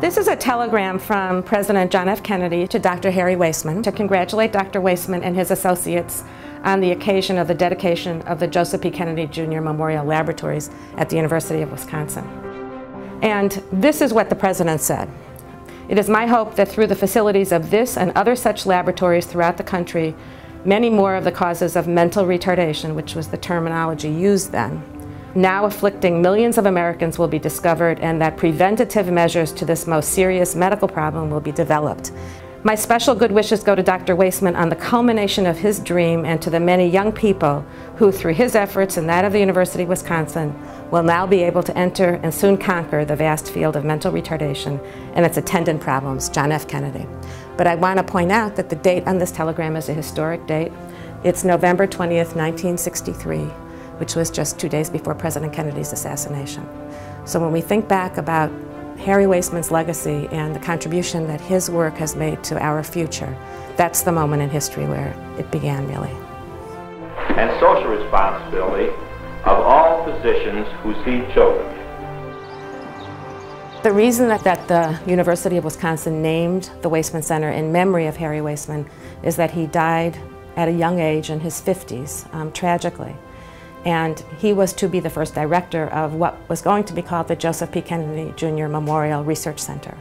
This is a telegram from President John F. Kennedy to Dr. Harry Waisman to congratulate Dr. Waisman and his associates on the occasion of the dedication of the Joseph P. Kennedy Jr. Memorial Laboratories at the University of Wisconsin. And this is what the President said. It is my hope that through the facilities of this and other such laboratories throughout the country, many more of the causes of mental retardation, which was the terminology used then, now afflicting millions of Americans will be discovered and that preventative measures to this most serious medical problem will be developed. My special good wishes go to Dr. Waisman on the culmination of his dream and to the many young people who, through his efforts and that of the University of Wisconsin, will now be able to enter and soon conquer the vast field of mental retardation and its attendant problems, John F. Kennedy. But I want to point out that the date on this telegram is a historic date. It's November 20th, 1963 which was just two days before President Kennedy's assassination. So when we think back about Harry Waisman's legacy and the contribution that his work has made to our future, that's the moment in history where it began, really. And social responsibility of all physicians who see children. The reason that, that the University of Wisconsin named the Waisman Center in memory of Harry Waisman is that he died at a young age in his 50s, um, tragically and he was to be the first director of what was going to be called the Joseph P. Kennedy Jr. Memorial Research Center.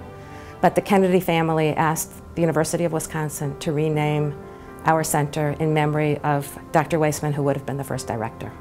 But the Kennedy family asked the University of Wisconsin to rename our center in memory of Dr. Waisman, who would have been the first director.